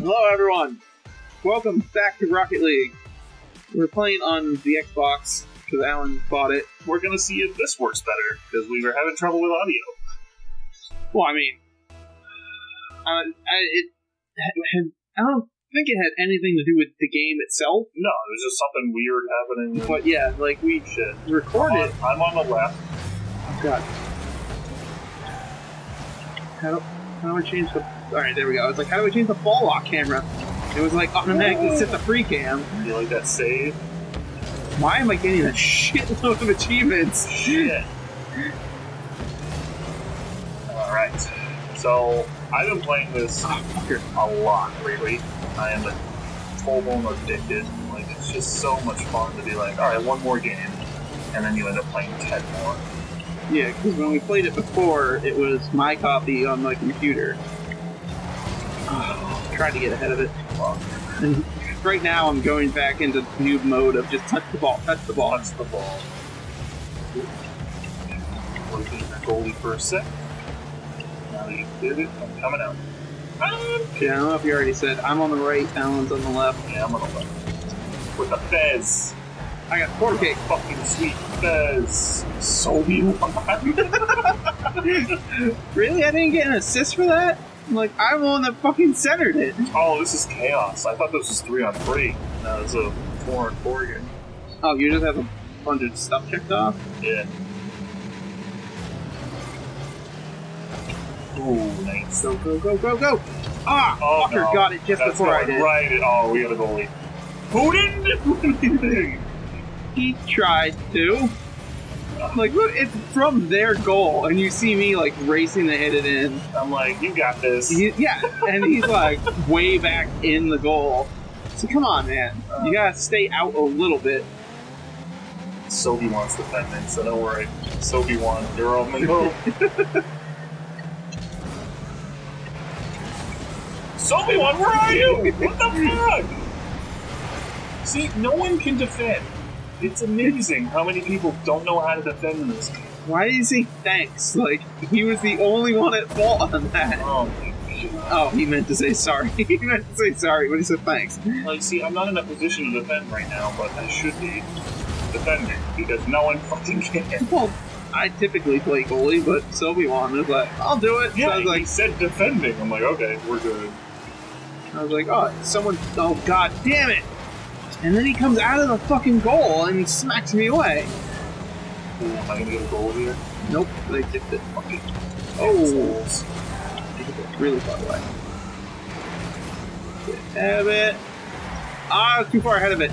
Hello, everyone. Welcome back to Rocket League. We're playing on the Xbox because Alan bought it. We're gonna see if this works better because we were having trouble with audio. Well, I mean, uh, I, it had, I don't think it had anything to do with the game itself. No, it was just something weird happening. But yeah, like we Shit. recorded. I'm on, I'm on the left. Oh God. How do, how do I change the? All right, there we go. I was like, how do I change the ball lock camera? It was like automatically set the free cam. You like that save? Why am I getting a shitload of achievements? Shit. Alright. So, I've been playing this Oh, a lot lately. I am a full blown addicted. Like, it's just so much fun to be like, alright, one more game. And then you end up playing 10 more. Yeah, because when we played it before, it was my copy on my computer. Tried to get ahead of it. And right now, I'm going back into noob mode of just touch the ball, touch the ball. Touch the ball. Looking at the goalie for a sec. Now you did it, I'm coming out. Um, okay, I don't know if you already said I'm on the right, Alan's on the left. Yeah, I'm gonna left. With the Fez. I got four kick. Fucking sweet Fez. So you Really? I didn't get an assist for that? I'm like, I'm the one that fucking centered it. Oh, this is chaos. I thought this was three on three. No, it's a four on four game. Oh, you just have a bunch of stuff checked off? Yeah. Ooh, nice. Go, go, go, go, go! Ah! Oh, fucker no. got it just That's before I did. right. at- Oh, we got a goalie. Who didn't? He tried to. Like, look, it's from their goal, and you see me, like, racing to hit it in. I'm like, you got this. He, yeah, and he's, like, way back in the goal. So come on, man. You uh, gotta stay out a little bit. Sophie wants the defending, so don't worry. Sophie won. You're on the go. Sophie won, where are you? What the fuck? See, no one can defend. It's amazing how many people don't know how to defend in this game. Why is he thanks? Like, he was the only one at fault on that. Oh. Oh, he meant to say sorry. he meant to say sorry when he said thanks. Like, see, I'm not in a position to defend right now, but I should be defending because no one fucking can. Well, I typically play goalie, but Sylvie won. was like, I'll do it. Yeah, so I was he like, said defending. I'm like, okay, we're good. I was like, oh, someone, oh god damn it! And then he comes out of the fucking goal and smacks me away. Am I gonna get a goal here? Nope, they tipped it. Fucking Oh, they tipped it really far away. Have it. Ah, too far ahead of it.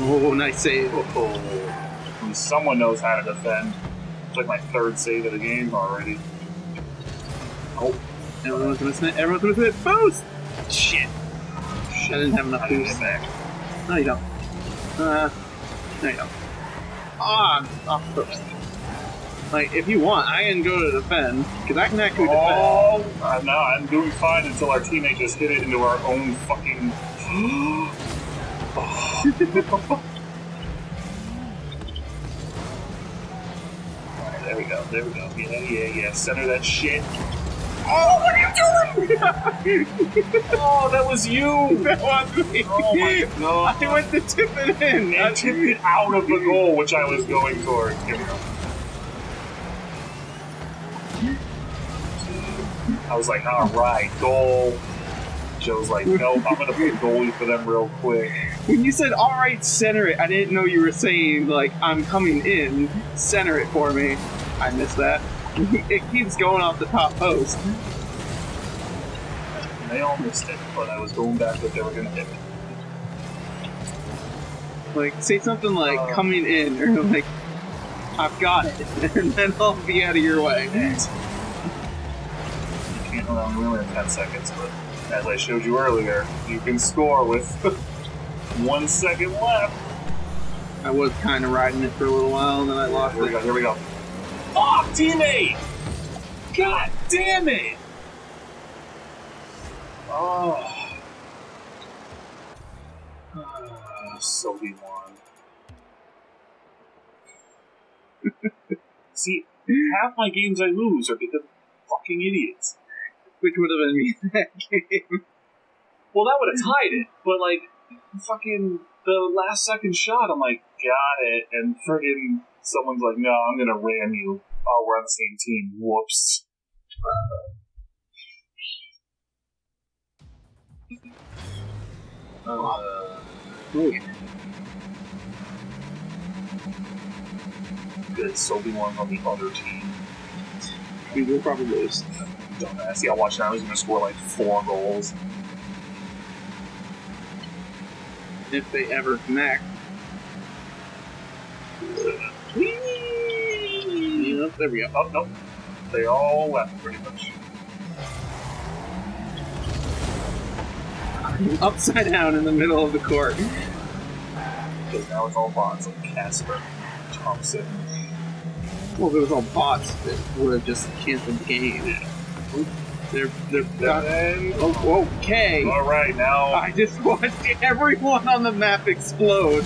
Oh, nice save. Oh, someone knows how to defend. It's like my third save of the game already. Oh, Everyone's missing it. Everyone's missing it. Boost! Shit. I didn't have enough boost. back. No, you don't. Uh, no, you don't. Ah, I'm off first. Like, if you want, I can go to defend, because I can actually defend. Oh, uh, no, I'm doing fine until our teammate just hit it into our own fucking. There we go, there we go. Yeah, yeah, yeah. Center that shit. Oh, what are you doing? oh, that was you! That was me. Oh my god. I went to tip it in. and tipped it out of the goal, which I was going toward. Here we go. I was like, all right, goal. Joe's like, nope, I'm gonna play goalie for them real quick. When you said, all right, center it, I didn't know you were saying, like, I'm coming in, center it for me. I missed that. It keeps going off the top post. They all missed it, but I was going back that they were gonna hit me. Like, say something like, Uh. coming in, or like, I've got it, and then I'll be out of your way. You can't run really in 10 seconds, but as I showed you earlier, you can score with one second left. I was kind of riding it for a little while, and then I lost Here we it. go, here we go. Fuck, teammate! God damn it! Oh. So we won. See, half my games I lose are because of fucking idiots. Which would have been me that game. Well, that would have tied it, but like, fucking the last second shot, I'm like, got it, and friggin' someone's like, no, I'm gonna ram you. Oh, we're on the same team. Whoops. Uh, Oh, yeah. good. So be one on the other team. We will probably lose. Dumbass. Yeah, watch now. He's gonna score like four goals. If they ever connect. Yep, there we go. Oh, nope. They all left pretty much. Upside down in the middle of the court. Because now it's all bots like Casper, Thompson. Well, if it was all bots, it would have just canceled the game. They're they're And oh, okay. all right, now I just watched everyone on the map explode.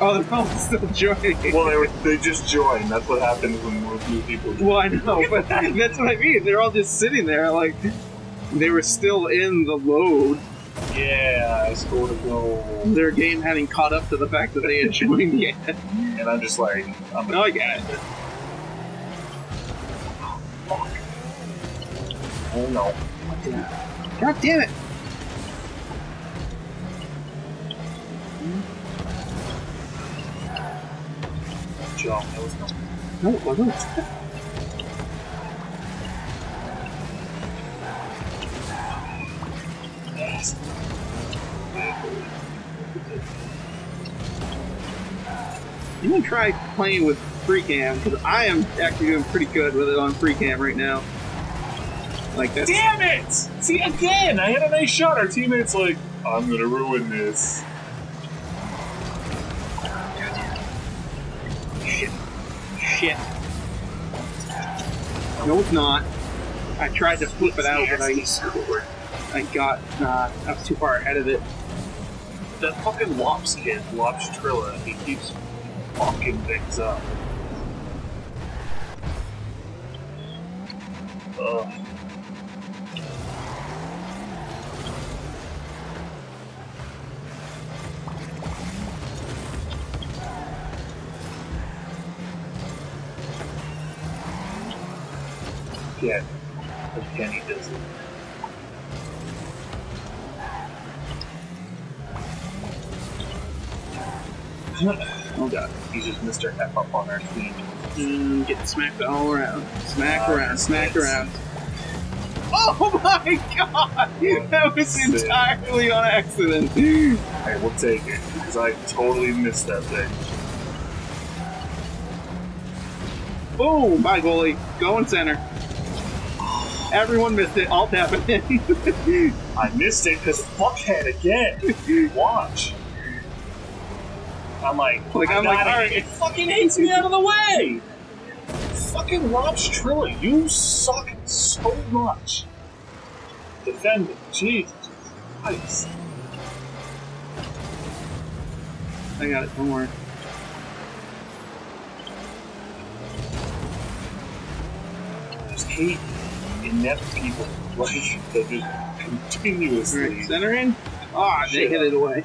Oh, they're all still joining. well they were they just joined. That's what happens when more few people. Well, I know, but that's what I mean. They're all just sitting there, like they were still in the load. Yeah, I scored a goal, Their game hadn't caught up to the fact that they had joined yet. and I'm just like, I'm No, I get it. oh no. God damn it! Jump. That was no. No, it wasn't. You can try playing with free cam because I am actually doing pretty good with it on free cam right now. Like that's Damn it! See again. I had a nice shot. Our teammate's like, I'm gonna ruin this. shit. Shit. No, it's not. I tried to flip it out, but I scored. I got uh, I was too far ahead of it. That fucking Lops kid, Lops Trilla, he keeps fucking things up. Ugh. He does it. Oh god. He's just Mr. F up on our team. Mm, getting smacked all around. Smack Ah, around, smack around. Oh my god! That was entirely on accident. Hey, we'll take it, because I totally missed that thing. Boom! Bye, goalie. Going center. Everyone missed it. All tapping in. I missed it because fuckhead again. Watch. I'm like, Like, I'm like, alright. it fucking hates me out of the way. Fucking Rob's Trilla, you suck so much. Defending, Jesus Christ. I got it. Don't worry. I just hate inept people like that just continuously. Alright, center in. Ah, they Shit. hit it away.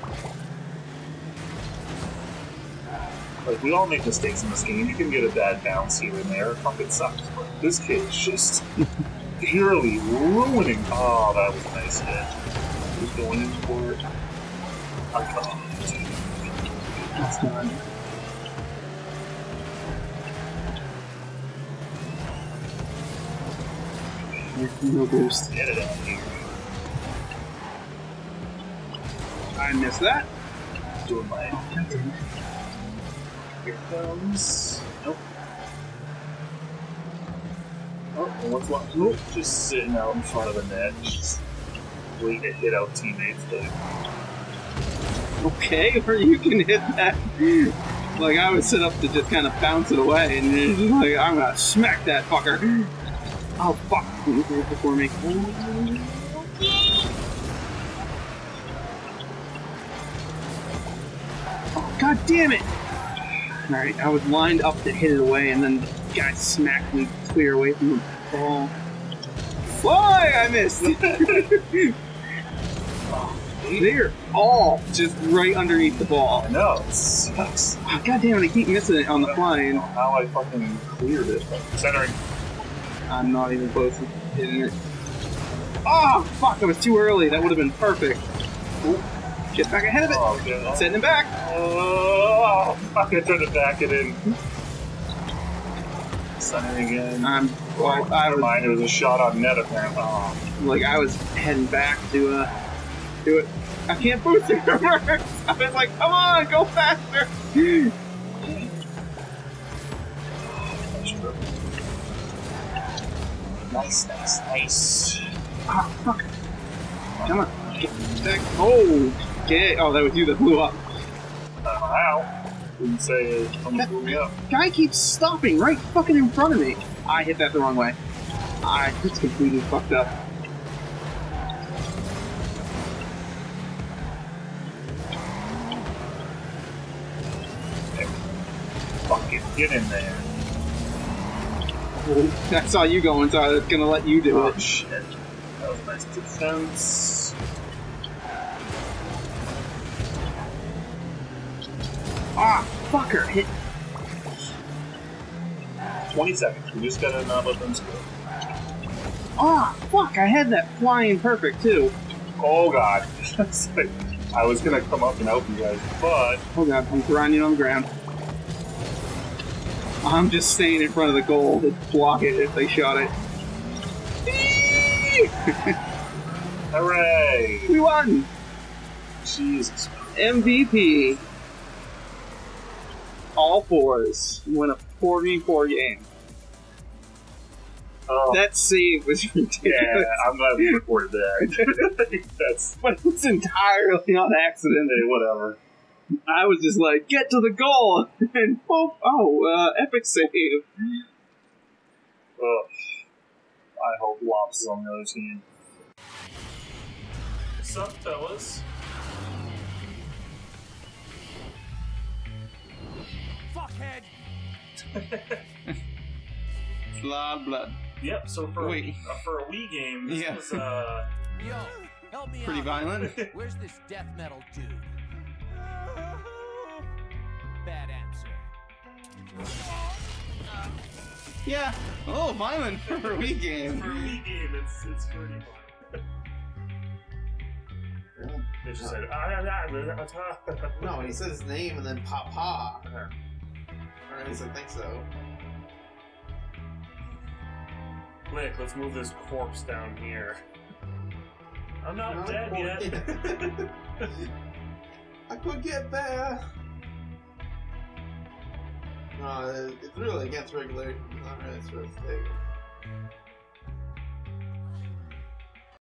Like we all make mistakes in this game. You can get a bad bounce here and there. It fucking sucks. But this kid is just purely ruining. Oh, that was a nice hit. He's going in for it. I can't. That's done. No boost. Get it out here. I missed that. Doing my. Here comes. Nope. Oh, what's? Nope. Just sitting out in front of the net. Just waiting to hit out teammates. But Okay, or you can hit that. Like I was set up to just kind of bounce it away, and like, I'm gonna smack that fucker. Oh fuck! Before me. Oh god damn it! All right, I was lined up to hit it away, and then the guy smacked me clear away from the ball. Why I missed? They're all just right underneath the ball. I know, it sucks. Oh, God damn it, I keep missing it on the flying. How I fucking cleared it. Centering. I'm not even close to hitting it. Oh, fuck, I was too early. That would have been perfect. Ooh, Just back ahead of it. Oh. Sending it back. Oh, fuck, I tried to back it in. Centering again. I'm, well, I, was, mind, it was a shot on net apparently. Oh, like, I was heading back to, uh, do it. I can't boost it reverse. I was like, come on, go faster. nice. Nice, nice. Ah, fuck. Come on. Get back. Oh, okay. Oh, that was you that blew up. Ow. Didn't say it. Someone blew me up. Guy keeps stopping right fucking in front of me. I hit that the wrong way. I just completely fucked up. Fucking get in there. I saw you going, so I was gonna let you do Oh, it. shit. That was nice defense. Ah, fucker! Hit. 20 seconds. We just gotta not let them score. Ah, fuck! I had that flying perfect too. Oh god. I was gonna come up and help you guys, but Oh god, I'm grinding on the ground. I'm just staying in front of the goal to block it if they shot it. hooray! we won! Jesus. MVP. All fours. Win a 4v4 game. Oh, That save was ridiculous. yeah, I'm glad we recorded that. That's But it's entirely on accident. hey, whatever. I was just like, get to the goal! And boop! Oh, uh, epic save. Ugh. I hope Lops is on the other team. What's up, fellas? It's a lot of blood. Yep. So for Wait. uh, for a Wii game, this Yeah. was uh, Yo, help me Pretty out. violent. Where's this death metal dude? Bad answer. Yeah. Oh, violent for a Wii game. for a Wii game, it's it's pretty fun. They just said, ah, ah, ah, ah, ah." No, he said his name and then pa pa. Or at least I think so. Quick, let's move this corpse down here. I'm not No, dead yet. I could get better. No, it- it's really against regulation. It's not really supposed to take.